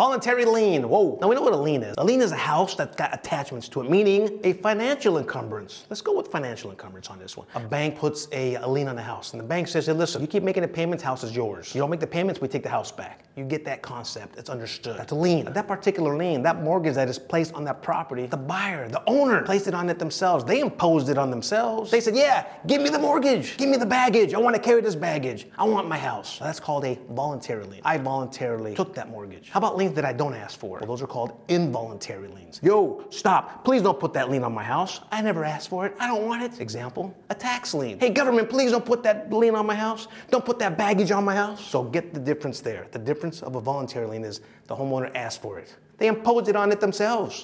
Voluntary lien. Whoa. Now we know what a lien is. A lien is a house that's got attachments to it, meaning a financial encumbrance. Let's go with financial encumbrance on this one. A bank puts a, a lien on the house, and the bank says, hey, listen, you keep making the payments, house is yours. You don't make the payments, we take the house back. You get that concept. It's understood. That's a lien. That particular lien, that mortgage that is placed on that property, the buyer, the owner placed it on it themselves. They imposed it on themselves. They said, yeah, give me the mortgage. Give me the baggage. I want to carry this baggage. I want my house. That's called a voluntary lien. I voluntarily took that mortgage. How about liens that I don't ask for? Well, those are called involuntary liens. Yo, stop. Please don't put that lien on my house. I never asked for it. I don't want it. Example, a tax lien. Hey, government, please don't put that lien on my house. Don't put that baggage on my house. So get the difference there. The difference of a voluntary lien is the homeowner asked for it. They imposed it on it themselves.